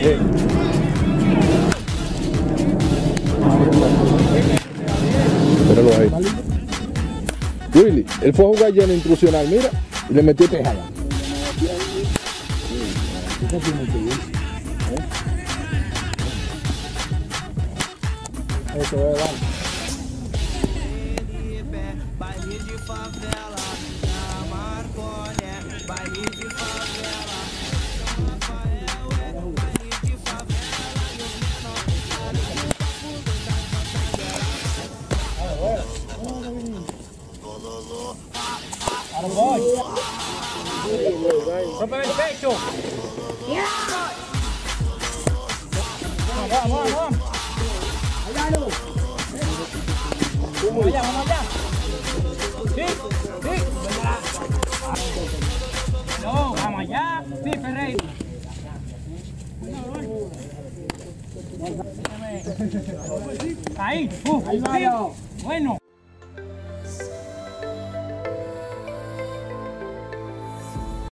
Hey. Willy, él fue a jugar lleno intrusional, mira, y le metió tejada. Eso es. Rompe el pecho. Vamos, vamos, vamos. Vamos allá, vamos allá. Sí, sí. No, vamos allá. Sí, Ferreira. Ahí, uh, sí. Bueno.